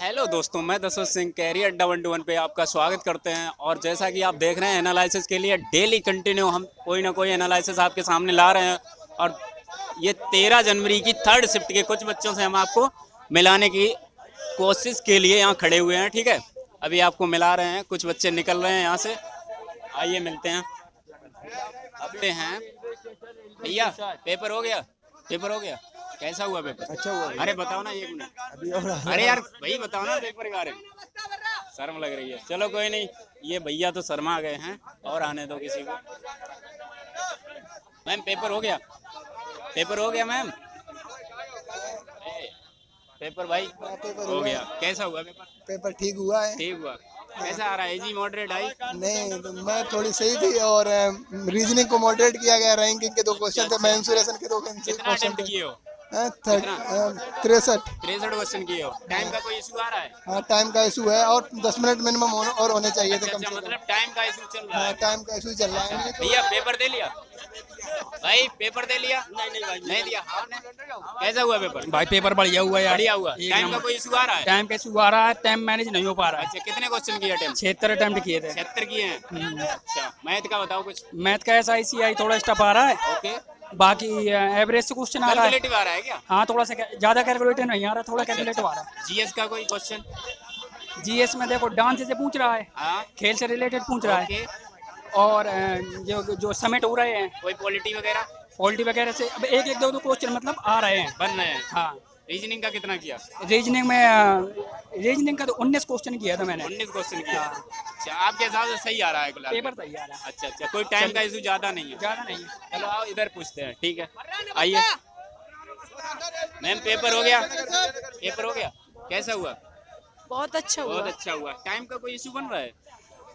Hello दोस्तों, मैं Dashrath Singh career Adda one two one पे आपका स्वागत करते हैं। और जैसा कि आप देख रहे हैं एनालिसिस के लिए डेली कंटिन्यू हम कोई ना कोई एनालिसिस आपके सामने ला रहे हैं। और ये तेरह जनवरी की थर्ड शिफ्ट के कुछ बच्चों से हम आपको मिलाने की कोशिश के लिए यहाँ खड़े हुए हैं, ठीक है? अभी आपको मिला रहे हैं, कुछ बच्चे निकल रहे हैं यहाँ से। आइए, मिलते हैं। अब हैं। भैया पेपर हो गया? पेपर हो गया? कैसा हुआ पेपर अच्छा हुआ। अरे बताओ ना एक मिनट अभी और अरे यार भाई बताओ ना पेपर के बारे में। शर्म लग रही है। चलो कोई नहीं ये भैया तो शर्मा गए हैं और आने दो किसी को। मैम पेपर हो गया? पेपर हो गया मैम? पेपर भाई पेपर हो गया। कैसा हुआ पेपर पेपर ठीक हुआ है। ठीक हुआ। कैसा आ रहा है? जी मॉडरेट आई नहीं मैं थोड़ी सही थी और रीजनिंग को मॉडरेट किया गया रैंकिंग के दो क्वेश्चन थे मैंसुरेशन के दो क्वेश्चन किए हो। तिरसठ। तिरसठ क्वेश्चन किए हो। टाइम का कोई इशू आ रहा है? हाँ टाइम का इशू है और दस मिनट मिनिमम और होने चाहिए थे अच्छा कम अच्छा से कम। मतलब टाइम का इशू चल रहा हाँ है। टाइम का इशू चल रहा है। भैया पेपर दे लिया? भाई पेपर दे लिया? नहीं नहीं भाई नहीं दिया। आपने कैसा हुआ पेपर भाई पेपर बढ़िया हुआ यार। बढ़िया हुआ। टाइम का कोई इशू आ रहा है? टाइम कैसे हुआ रहा है टाइम मैनेज नहीं हो पा रहा है। अच्छा कितने क्वेश्चन किए अटेम्प्ट छिहत्तर अटेम्प्ट किए थे। छिहत्तर किए हैं। अच्छा मैथ का बताओ कुछ। मैथ का ऐसा आई आई थोड़ा स्टफ़ आ रहा है। ओके बाकी एवरेज से क्वेश्चन आ रहा है। आ रहा है क्या? हाँ थोड़ा सा ज़्यादा कैलकुलेटर नहीं आ रहा थोड़ा कैलकुलेटिव आ रहा है। जीएस का कोई क्वेश्चन जीएस में देखो डांस से पूछ रहा है हाँ। खेल से रिलेटेड पूछ रहा है। और जो जो समिट हो रहे हैं। कोई पॉलिटी वगैरह? पॉलिटी वगैरह से अब एक एक दो दो क्वेश्चन मतलब आ रहे हैं। बन रहे हैं। हाँ। रीजनिंग का कितना किया? रीजनिंग में रीजनिंग का तो उन्नीस क्वेश्चन किया था मैंने। उन्नीस क्वेश्चन किया। अच्छा आपके हिसाब से सही आ रहा है गुलाब पेपर सही आ रहा है। अच्छा अच्छा कोई टाइम का इशू ज़्यादा नहीं है। ज़्यादा नहीं है। चलो आओ इधर पूछते हैं ठीक है? आइए। मैम पेपर हो गया? पेपर हो गया? कैसा हुआ? बहुत अच्छा हुआ। बहुत अच्छा हुआ। टाइम का कोई इशू बन रहा है?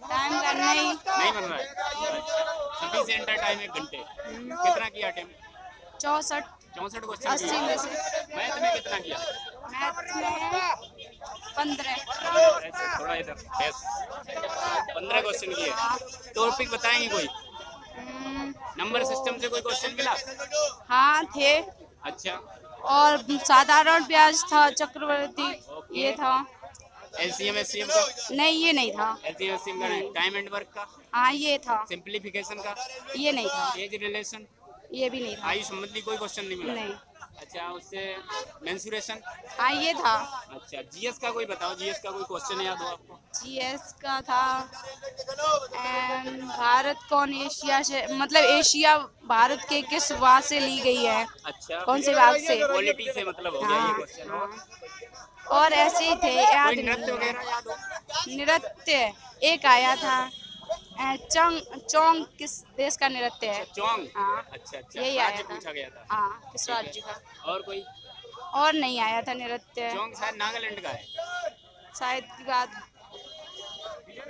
टाइम का नहीं। नहीं बन रहा है? टाइम एक घंटे। कितना किया टाइम चौसठ। चौसठ क्वेश्चन अस्सी में से। मैथ में कितना किया? मैथ में पंद्रह। थोड़ा इधर यस पंद्रह क्वेश्चन किए। टॉपिक बताएँगे कोई? हम्म, नंबर सिस्टम से कोई क्वेश्चन मिला? हाँ थे। अच्छा। और साधारण ब्याज था चक्रवर्ती। ये था। एलसीएम एससीएम का? नहीं ये नहीं था। एलसीएम एससीएम का टाइम एंड वर्क का? हाँ ये था। सिंप्लीफिकेशन का? ये नहीं था। एज रिलेशन ये भी नहीं था। आयु संबंधी कोई क्वेश्चन नहीं मिला? नहीं। अच्छा उससे मेंसुरेशन हाँ ये था। अच्छा जीएस का कोई बताओ जीएस का कोई क्वेश्चन याद हो आपको? जीएस का था। भारत कौन एशिया से मतलब एशिया भारत के किस भाग से ली गई है? अच्छा। कौन से भाग से? क्वालिटी से मतलब हो गया ये क्वेश्चन हाँ। और ऐसे ही थे याद नृत्य वगैरह याद हो? नृत्य एक आया था। चोंग चोंग किस देश का नृत्य है? चोंग? हाँ। अच्छा अच्छा। यही आया था। पूछा गया था। हाँ किस राज्य का? और कोई? और नहीं आया था नृत्य। चोंग शायद नागालैंड का है। शायद की बात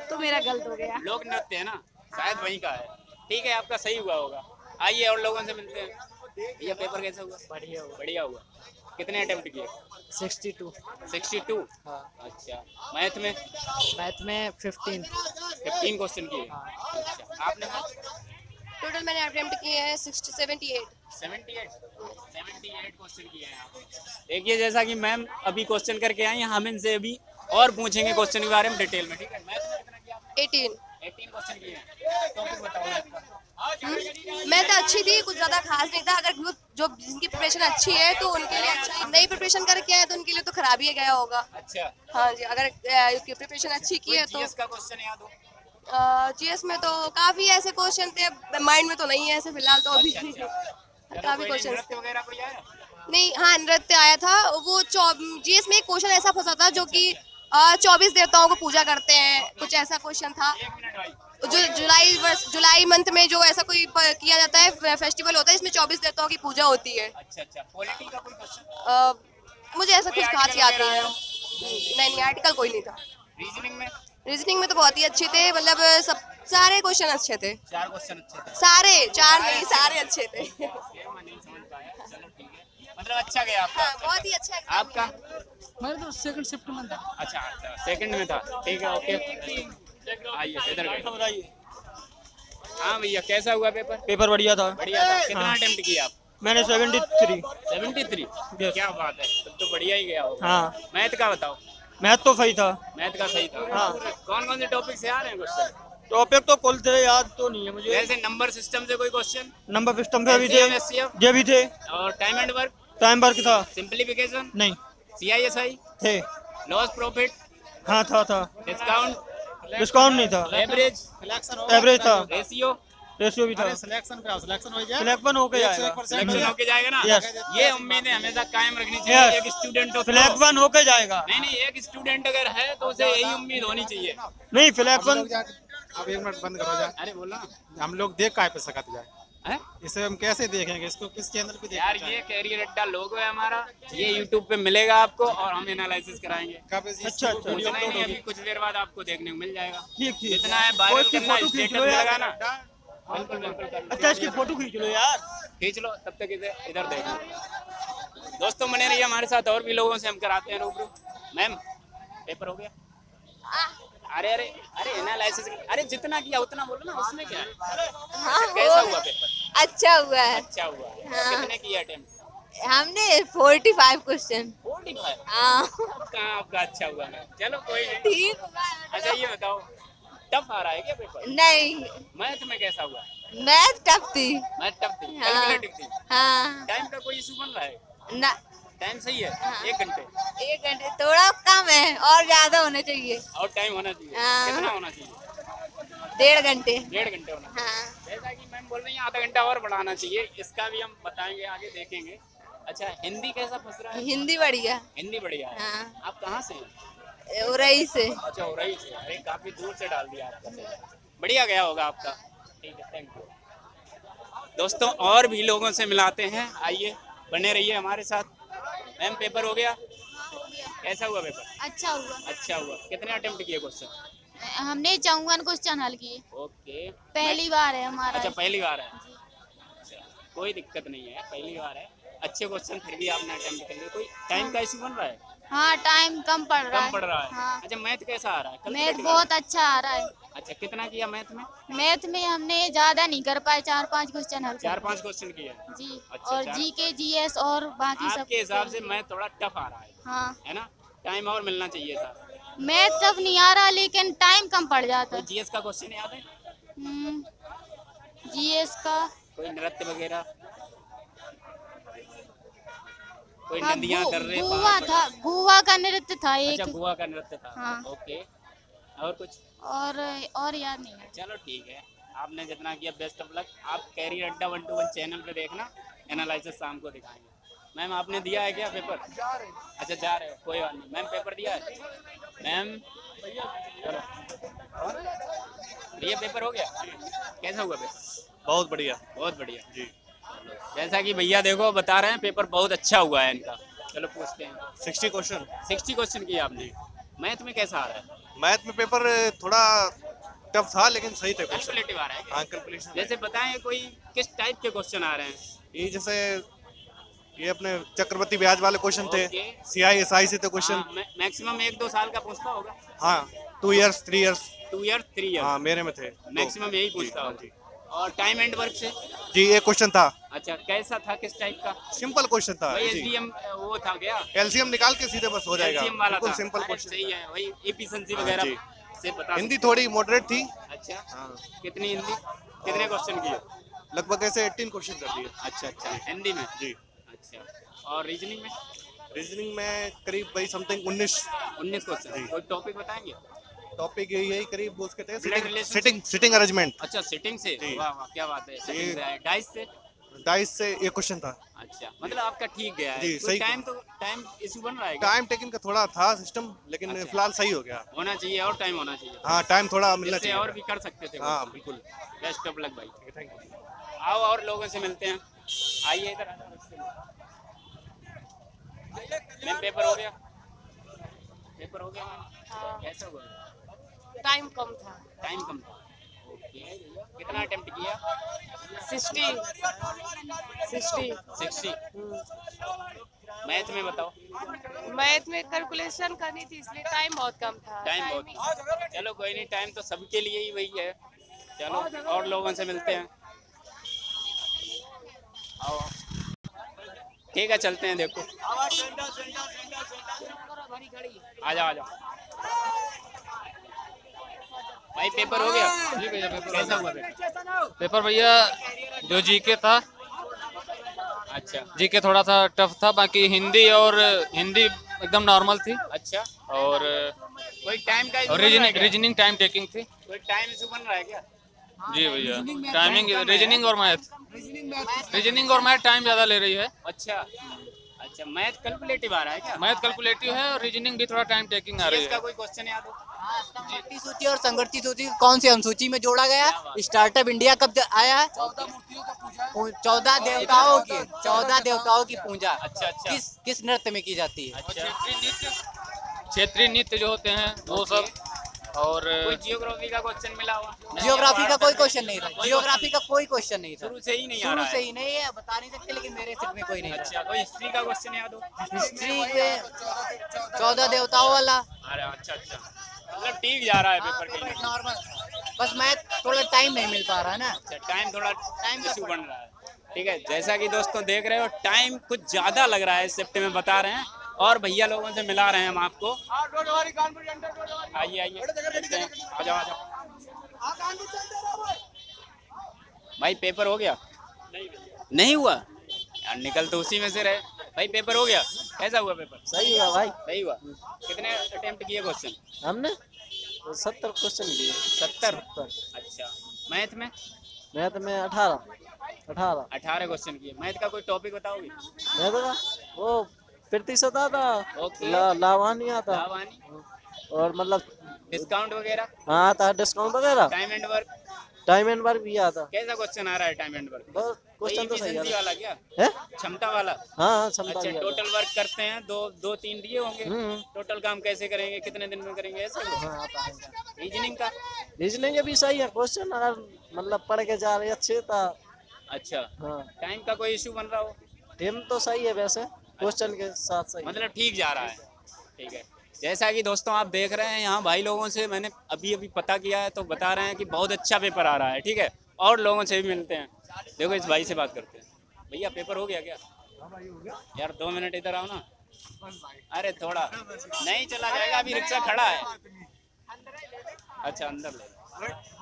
तो मेरा गलत हो गया। लोक नृत्य है ना? शायद वहीं का है। ठीक है आपका सही हुआ होगा। आइए और लोगों से मिलते हैं। ये पेपर कैसा हुआ? बढ़िया हुआ। बढ़िया हुआ। कितने अटेम्प्ट किए? 62 62 हाँ। अच्छा। मैथ में? मैथ में 15 15 क्वेश्चन किए। हाँ। अच्छा। आपने टोटल मैंने अटेम्प्ट किए हैं 60 78 78 78 क्वेश्चन किए हैं आपने देखिए जैसा कि मैम अभी क्वेश्चन करके आई हम इनसे अभी और पूछेंगे क्वेश्चन के बारे में डिटेल में ठीक है? मैथ में कितना किया 18 मैं तो अच्छी थी कुछ ज़्यादा खास नहीं था। अगर जो जिनकी प्रिपरेशन अच्छी है तो उनके लिए अच्छा नई प्रिपरेशन करके आए तो उनके लिए तो खराब ही गया होगा। अच्छा। हाँ जी अगर प्रिपरेशन अच्छी की है तो जीएस में तो काफ़ी ऐसे क्वेश्चन थे माइंड में तो नहीं है ऐसे फ़िलहाल तो अभी। काफ़ी क्वेश्चन नहीं हाँ नृत्य आया था। वो जीएस में एक क्वेश्चन ऐसा फंसा था जो की चौबीस देवताओं को पूजा करते हैं। कुछ ऐसा क्वेश्चन था। जो जुलाई वर्ष जुलाई मंथ में जो ऐसा कोई किया जाता है फेस्टिवल होता है इसमें चौबीस देवताओं की पूजा होती है। अच्छा अच्छा पॉलिटी का कोई क्वेश्चन मुझे ऐसा कुछ खास याद नहीं है। नहीं नहीं आर्टिकल कोई नहीं था। रीजनिंग में? रीजनिंग में तो बहुत ही अच्छे थे। मतलब सब सारे क्वेश्चन अच्छे थे। चार क्वेश्चन अच्छे थे। सारे चार नहीं सारे अच्छे थे। मतलब अच्छा गया आपका। हाँ, बहुत ही अच्छा आपका? मैं तो सेकंड शिफ्ट में था। अच्छा अच्छा सेकंड में था। ठीक है ओके आइए इधर। हाँ भैया कैसा हुआ पेपर पेपर बढ़िया था। बढ़िया था। कितना अटेम्प्ट किया आप? मैंने सेवेंटी थ्री सेवेंटी थ्री क्या बात है तब तो बढ़िया ही गया होगा। हाँ। मैथ का बताओ। मैथ तो सही था। मैथ का सही था। हाँ। कौन कौन से टॉपिक से आ रहे हैं क्वेश्चन टॉपिक तो कुल थे याद तो नहीं है मुझे। जैसे नंबर सिस्टम से कोई क्वेश्चन नंबर सिस्टम पे भी थे। ये भी थे। और time and work time work था। सिंप्लीफिकेशन नहीं। सी आई एस आई थे। लॉस प्रॉफिट हाँ था था। डिस्काउंट डिस्काउंट नहीं था। एवरेज एवरेज था। रेशियो रेशियो भी था। सिलेक्शन कराओ। सिलेक्शन हो जाए सिलेक्शन होके जाएगा। सिलेक्शन होके जाएगा ना? Yes. ये उम्मीदें हमेशा कायम रखनी चाहिए। एक स्टूडेंट हो सिलेक्शन होके जाएगा। नहीं नहीं एक स्टूडेंट अगर है तो उसे यही उम्मीद होनी चाहिए। नहीं सिलेक्शन अब एक मिनट बंद करो जाए अरे बोलो। ना हम लोग देख काय पे सकते जाए हैं? इसे हम कैसे देखेंगे? इसको किस चैनल पे यार ये कैरियर अड्डा लोगो है हमारा। ये यूट्यूब पे मिलेगा आपको और हम एनालिसिस कराएँगे। कब अच्छा, अच्छा। इतना ही होगी? अभी कुछ देर बाद आपको देखने को मिल जाएगा। ठीक ठीक। जितना है वायरल करना फ़ोटो खींच स्टेटस लो लगाना। बिल्कुल बिल्कुल अच्छा इसकी फ़ोटो खींच लो यार। खींच लो तब तक इधर इधर देखो दोस्तों बने रहिए हमारे साथ और भी लोगों से हम कराते हैं रूबरू। मैम पेपर हो गया? अरे अरे अरे एनालिसिस अरे जितना किया उतना बोलो ना उसमें क्या है? अच्छा, कैसा हुआ पेपर अच्छा हुआ है। अच्छा हुआ है। हाँ। कितने किए अटेम्प्ट हमने forty five question forty five हाँ। आपका अच्छा हुआ मैं चलो कोई नहीं। ठीक हुआ अच्छा ये बताओ टफ आ रहा है क्या पेपर नहीं। मैथ में कैसा हुआ? मैथ टफ थी। मैथ टफ थी हाँ। कैलकुलेटिव थी। हाँ। टाइम का कोई इशू बन रहा है? ना टाइम सही है? हाँ। एक घंटे। एक घंटे थोड़ा कम है और ज़्यादा होना चाहिए। और टाइम होना चाहिए। हाँ। कितना होना चाहिए? डेढ़ घंटे। डेढ़ घंटे होना चाहिए। हाँ। जैसा कि मैम बोल रही हैं आधा घंटा और बढ़ाना चाहिए। इसका भी हम बताएँगे आगे देखेंगे। अच्छा हिंदी कैसा फंस रहा है? हिंदी बढ़िया। हिंदी बढ़िया है। हाँ। आप कहाँ से उरई से। अच्छा उरई से। अरे काफ़ी दूर से डाल दिया आपका बढ़िया गया होगा आपका। ठीक है थैंक यू दोस्तों और भी लोगों से मिलाते हैं। आइए बने रहिए हमारे साथ। मैम पेपर हो गया? कैसा हुआ पेपर अच्छा हुआ। अच्छा हुआ। कितने अटेम्प्ट किए क्वेश्चन हमने चौवन क्वेश्चन हल किए। ओके पहली बार है हमारा। अच्छा पहली बार है। अच्छा, कोई दिक्कत नहीं है पहली बार है। अच्छे क्वेश्चन फिर भी आपने अटेम्प्ट कर लिए कोई टाइम का इशू बन रहा है? हाँ टाइम कम पड़ रहा कम है। पड़ रहा है। हाँ। अच्छा मैथ कैसा आ रहा है? मैथ बहुत अच्छा आ रहा है। अच्छा कितना किया मैथ में? मैथ में हमने ज़्यादा नहीं कर पाए चार पाँच क्वेश्चन हल चार पाँच क्वेश्चन किए। जी अच्छा, और जी के जी एस और बाकी सब आपके हिसाब से मैथ थोड़ा टफ आ रहा है। हाँ। है ना? टाइम और मिलना चाहिए था। मैथ तब नहीं आ रहा लेकिन टाइम कम पड़ जाता। है जीएस का क्वेश्चन याद है? जी एस का। कोई नृत्य वगैरह? कोई हाँ, नदियाँ कर रहे गुआ था गुआ का नृत्य था एक। अच्छा गोवा का नृत्य था। हाँ। ओके। और कुछ? और और याद नहीं है। चलो ठीक है। आपने जितना किया बेस्ट ऑफ़ लक आप career Adda one two one channel पे देखना एनालिसिस शाम को दिखाएँगे। मैम आपने दिया है क्या पेपर अच्छा जा रहे हो। कोई बात नहीं। मैम पेपर दिया है? मैम चलो। ये पेपर हो गया? कैसा हुआ पेपर बहुत बढ़िया। बहुत बढ़िया। जी। जैसा कि भैया देखो बता रहे हैं पेपर बहुत अच्छा हुआ है इनका। चलो पूछते हैं। Sixty question. सिक्सटी क्वेश्चन किया आपने। मैथ में कैसा आ रहा है? मैथ में पेपर थोड़ा टफ था लेकिन सही थे कैलकुलेटिव आ रहा है हाँ कैलकुलेशन जैसे बताएँ कोई किस टाइप के क्वेश्चन आ रहे हैं? ये जैसे ये अपने चक्रवर्ती ब्याज वाले क्वेश्चन थे। सी आई एस आई से थे क्वेश्चन हाँ, मैक्सिमम एक दो साल का पूछता होगा। हाँ two years three years two year three year हाँ मेरे में थे। मैक्सिमम यही पूछता हाँ होगा। और टाइम एंड वर्क से? जी एक क्वेश्चन था। अच्छा कैसा था किस टाइप का? सिंपल क्वेश्चन था एसडीएम वो था क्या? एलसीएम निकाल के सीधे बस हो जाएगा। LCM वाला था। सिंपल क्वेश्चन सही है वही एफिशिएंसी हाँ, वगैरह से बता हिंदी थोड़ी मॉडरेट थी। अच्छा हाँ कितनी हिंदी? कितने क्वेश्चन किए? लगभग ऐसे 18 क्वेश्चन कर दिए। अच्छा अच्छा हिंदी में? जी। अच्छा और रीजनिंग में? रीजनिंग में करीब भाई समथिंग 19 उन्नीस क्वेश्चन जी। कोई टॉपिक बताएँगे? टॉपिक यही यही करीब उसके थे Blood सिटिंग सिटिंग अरेंजमेंट अच्छा सिटिंग से? वाह वाह क्या बात है। सिटिंग से? डाइस से? डाइस से एक क्वेश्चन था। अच्छा मतलब आपका ठीक गया है। सही टाइम तो टाइम इशू बन रहा है टाइम टेकिंग का थोड़ा था सिस्टम लेकिन अच्छा। फ़िलहाल सही हो गया। होना चाहिए और टाइम होना चाहिए। हाँ टाइम थोड़ा मिलना चाहिए। और भी कर सकते थे हाँ बिल्कुल। बेस्ट ऑफ़ लक भाई थैंक यू आओ और लोगों से मिलते हैं। आइए इधर। पेपर हो गया। पेपर हो गया। मैम कैसा हुआ? टाइम कम था। टाइम कम था। ओके। कितना अटेम्प्ट किया? सिक्सटी। सिक्सटी। सिक्सटी। मैथ में बताओ। मैथ में कैलकुलेशन करनी थी इसलिए टाइम बहुत कम था। टाइम बहुत चलो कोई नहीं टाइम तो सबके लिए ही वही है। चलो और लोगों से मिलते हैं। आओ। आओ। ठीक है चलते हैं देखो। आ जाओ आ जाओ। भाई पेपर हो गया। भैया कैसा हुआ पेपर पेपर भैया जो जीके था। अच्छा। जीके थोड़ा सा टफ था बाकी हिंदी और हिंदी एकदम नॉर्मल थी। अच्छा। और कोई टाइम का है रीजनिंग रीजनिंग टाइम टेकिंग थी। कोई टाइम इशू बन रहा है क्या? जी भैया। टाइमिंग रीजनिंग और मैथ रीजनिंग और मैथ टाइम ज़्यादा ले रही है। अच्छा। अच्छा मैथ कैलकुलेटिव आ रहा है क्या? मैथ कैलकुलेटिव है और रीजनिंग भी थोड़ा टाइम टेकिंग आ रही इसका कोई क्वेश्चन याद हो? संगठित सूची और संगठित सूची कौन सी अनुसूची में जोड़ा गया? स्टार्टअप इंडिया कब आया? है चौदह देवताओं की चौदह देवताओं की। पूजा। अच्छा अच्छा। किस किस नृत्य में की जाती है? अच्छा। क्षेत्रीय नृत्य? जो होते हैं वो सब और जियोग्राफी का क्वेश्चन मिला हुआ? जियोग्राफी का कोई क्वेश्चन नहीं था जियोग्राफी का कोई क्वेश्चन नहीं था शुरू से ही नहीं शुरू से है। ही नहीं है बता नहीं सकते लेकिन मेरे सिर में कोई नहीं अच्छा कोई हिस्ट्री का क्वेश्चन याद हो? हिस्ट्री में चौदह देवताओं वाला। अरे अच्छा अच्छा। मतलब ठीक जा रहा है पेपर कहीं ना कहीं। नॉर्मल बस मैं थोड़ा टाइम नहीं मिल पा रहा है ना। अच्छा टाइम थोड़ा टाइम इशू बन रहा है। ठीक है जैसा कि दोस्तों देख रहे हो टाइम कुछ ज़्यादा लग रहा है इस शिफ्ट में बता रहे हैं। और भैया लोगों से मिला रहे हैं हम आपको। आइए आइए। आ जाओ आ जाओ। भाई पेपर हो गया? नहीं हुआ? यार निकल तो उसी में से रहे। भाई पेपर हो गया? कैसा हुआ पेपर सही हुआ भाई। सही हुआ। कितने अटेम्प्ट किए क्वेश्चन हमने? सत्तर क्वेश्चन किए। सत्तर? अच्छा। मैथ में? मैथ में अठारह। अठारह। अठारह क्वेश्चन किए। मैथ का कोई टॉपिक बताओगे? मैथ का? वो प्रतिशत आता ओके। ला, लाभानी आता। और मतलब डिस्काउंट वगैरह? हाँ आता है डिस्काउंट वगैरह। Time and work time and work भी आता। कैसा क्वेश्चन आ रहा है टाइम एंड वर्क बस क्वेश्चन तो सही है वाला क्या? है? क्षमता वाला? हाँ हाँ क्षमता अच्छा टोटल वर्क करते हैं दो दो तीन दिए होंगे। हम्म। टोटल काम कैसे करेंगे कितने दिन में करेंगे ऐसे हाँ आता है। रीजनिंग का? रीजनिंग भी सही है। क्वेश्चन अगर मतलब पढ़ के जा रहे अच्छे था अच्छा। हाँ। टाइम का कोई इशू बन रहा हो? टाइम तो सही है वैसे। क्वेश्चन के साथ सही। मतलब ठीक जा रहा है। ठीक है। जैसा कि दोस्तों आप देख रहे हैं यहाँ भाई लोगों से मैंने अभी अभी पता किया है तो बता रहे हैं कि बहुत अच्छा पेपर आ रहा है ठीक है? और लोगों से भी मिलते हैं। देखो इस भाई से बात करते हैं। भैया पेपर हो गया क्या? यार दो मिनट इधर आओ ना। अरे थोड़ा। नहीं चला जाएगा अभी रिक्शा खड़ा है। अच्छा अंदर ले।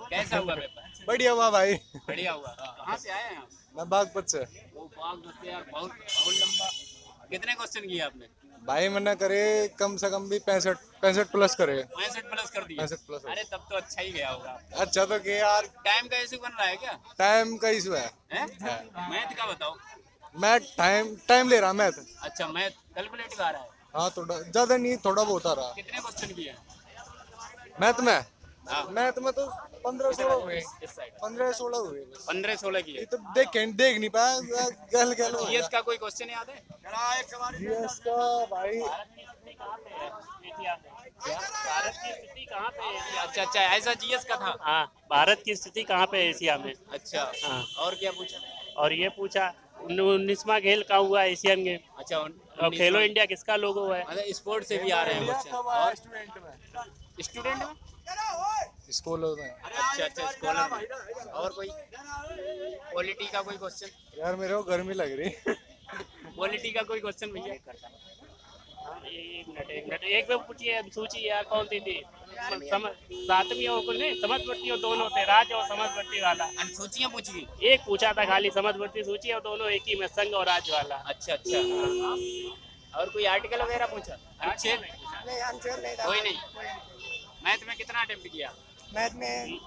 कैसा हुआ पेपर बढ़िया हुआ भाई। बढ़िया हुआ। कहाँ से आए हैं मैं बागपत से। वो बाग से यार बहुत बहुत लंबा। कितने क्वेश्चन किए आपने? भाई मैंने करे कम से कम भी पैंसठ पैंसठ प्लस करे। पैंसठ प्लस कर दिया 65 प्लस अरे तब तो अच्छा ही गया होगा। अच्छा तो के यार। टाइम का इशू बन रहा है क्या? टाइम का इशू है। हैं? मैथ का बताओ। मैं टाइम टाइम ले रहा मैथ अच्छा मैथ कैलकुलेटिव आ रहा है। हाँ थोड़ा ज़्यादा नहीं थोड़ा बहुत आ रहा। कितने क्वेश्चन किए मैथ में? हाँ। मैथ में तो पंद्रह सोलह हुए। पंद्रह सोलह हुए। पंद्रह सोलह किए ये तो देख देख नहीं पाया गल गल जीएस का कोई क्वेश्चन याद है? जीएस का भाई। अच्छा अच्छा ऐसा जीएस का था। हाँ भारत की स्थिति कहाँ पे है एशिया में? अच्छा हाँ। और क्या पूछा? और ये पूछा उन्नीसवा खेल का हुआ एशियन गेम? अच्छा और खेलो इंडिया किसका लोगो है? मतलब स्पोर्ट से भी आ रहे हैं क्वेश्चन और स्टूडेंट में? स्कूल में अच्छा अच्छा स्कॉलर में और कोई क्वालिटी का कोई क्वेश्चन यार मेरे को गर्मी लग रही। क्वालिटी का कोई क्वेश्चन भैया एक मिनट एक मिनट एक में पूछिए सूची यार कौन सी थी? सातवीं और कुछ नहीं? समझवर्ती और दोनों थे राज और समझवर्ती वाला। सूचियाँ पूछी एक पूछा था खाली समझवर्ती सूची और दोनों एक ही में संघ और राज वाला। अच्छा अच्छा। और कोई आर्टिकल वगैरह पूछा? अनुच्छेद कोई नहीं। मैथ में कितना अटेम्प्ट किया? मैथ में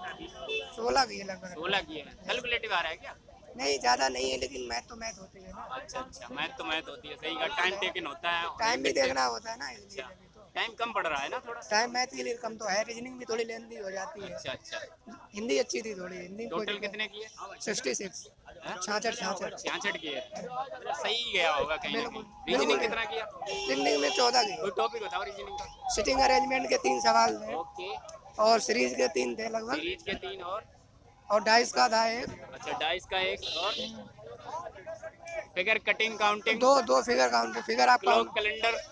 सोलह किए है लगभग। सोलह किए कैलकुलेटिव आ रहा है क्या? नहीं ज़्यादा नहीं है लेकिन मैथ तो मैथ होती है ना। अच्छा अच्छा मैथ तो मैथ होती है। सही का टाइम टेकन होता है। टाइम भी देखना होता है ना अच्छा। टाइम कम पड़ रहा है ना थोड़ा टाइम मैथ के लिए कम तो है रीजनिंग भी थोड़ी लेंदी हो जाती है। अच्छा अच्छा। हिंदी अच्छी थी थोड़ी हिंदी टोटल कितने किए सिक्सटी सिक्स छाछठ छाछठ। किए मतलब सही गया होगा कहीं रीजनिंग कितना किया? रीजनिंग में चौदह की। कोई टॉपिक बताओ रीजनिंग का। सिटिंग अरेंजमेंट के तीन सवाल थे। ओके और सीरीज़ के तीन थे लगभग। सीरीज़ के तीन और? और डाइस का था एक। अच्छा डाइस का एक और? फिगर कटिंग काउंटिंग दो दो फिगर काउंटिंग फिगर आप क्लॉक कैलेंडर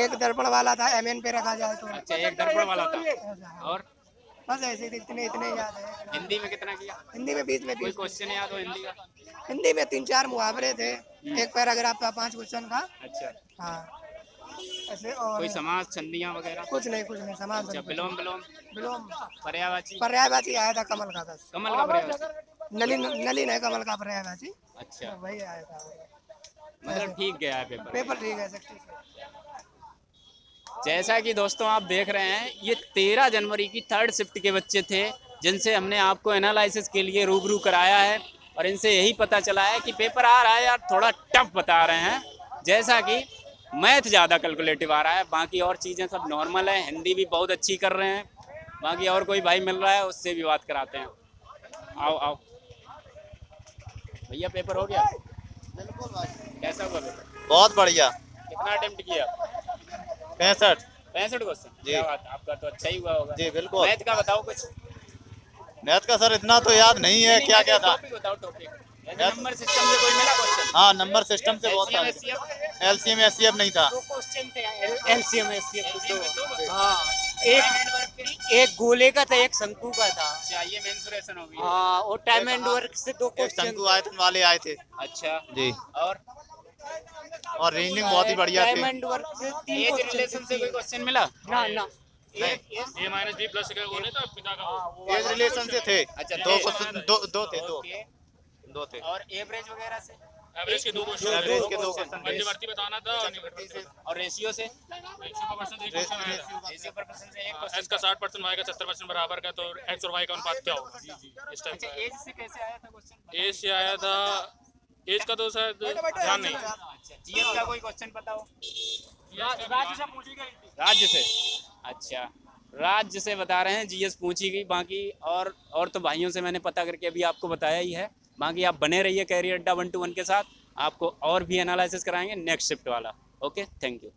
एक दर्पण वाला था एमएन पे रखा जाए तो। अच्छा एक दर्पण वाला था। और? बस ऐसे इतने इतने याद है। हिंदी में कितना किया? हिंदी में बीस में कोई बीस। क्वेश्चन याद हो हिंदी का? हिंदी में तीन चार मुहावरे थे। एक पैराग्राफ था पाँच क्वेश्चन का अच्छा। हाँ। ऐसे और कोई समाज छंदियाँ वगैरह? कुछ नहीं कुछ नहीं समाज अच्छा बिलोम बिलोम। बिलोम। पर्यावाची पर्यायवाची आया था कमल का बस कमल का पर्यावाची नलिन नलिन है कमल का पर्यायवाची। अच्छा। वही आया था मतलब ठीक गया पेपर पेपर ठीक है सब ठीक है। जैसा कि दोस्तों आप देख रहे हैं ये तेरह जनवरी की थर्ड शिफ्ट के बच्चे थे जिनसे हमने आपको एनालिसिस के लिए रूबरू कराया है और इनसे यही पता चला है कि पेपर आ रहा है यार थोड़ा टफ बता रहे हैं। जैसा कि मैथ ज़्यादा कैलकुलेटिव आ रहा है बाकी और चीज़ें सब नॉर्मल है हिंदी भी बहुत अच्छी कर रहे हैं बाकी और कोई भाई मिल रहा है उससे भी बात कराते हैं। आओ आओ। भैया पेपर हो गया? कैसा हुआ पेपर बहुत बढ़िया। कितना अटेम्प्ट किया? पैंसठ। पैंसठ क्वेश्चन जी। क्या आपका तो अच्छा ही हुआ होगा। जी, बिल्कुल। मैथ का बताओ कुछ। मैथ का सर इतना तो याद नहीं है क्या क्या था? टॉपिक बताओ टॉपिक नंबर सिस्टम से कोई मिला क्वेश्चन हाँ नंबर सिस्टम से बहुत सारे। L C M S C F नहीं था। क्वेश्चन थे एलसीएम एससीएफ हाँ। एक एक गोले का था एक शंकु का था। चाहिए मेंसुरेशन होगी हाँ और टाइम एंड वर्क से दो क्वेश्चन शंकु आयतन वाले आए थे। अच्छा। जी। और? और रेंजिंग बहुत ही बढ़िया टाइम थे वर्क एज क्वेश्चन रिलेशन से कोई क्वेश्चन मिला? ना ना। ए माइनस बी प्लस का नहीं था पिता का वो एज रिलेशन से थे। अच्छा, दो दो- क्वेश्चन दो दो थे दो। दो थे। और एवरेज वगैरह से? एवरेज के दो क्वेश्चन एवरेज के दो क्वेश्चन मध्यवर्ती बताना था और रेशियो से? रेशियो का परसेंट एक क्वेश्चन आया रेशियो पर परसेंट से एक एस क्वेश्चन का साठ परसेंट वाई का सत्तर परसेंट बराबर का तो एक्स और वाई का अनुपात क्या होगा? इस टाइप अच्छा का एज से कैसे आया था क्वेश्चन एज से आया था एज का तो शायद ध्यान नहीं। जीएस का कोई क्वेश्चन बताओ। राज्य से पूछी गई राज्य से? अच्छा। राज्य से बता रहे हैं जीएस पूछी गई बाकी और और तो भाइयों से मैंने पता करके अभी आपको बताया ही है। बाकी आप बने रहिए career Adda one two one के साथ आपको और भी एनालिसिस कराएँगे नेक्स्ट शिफ्ट वाला। Okay thank you